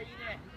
いいね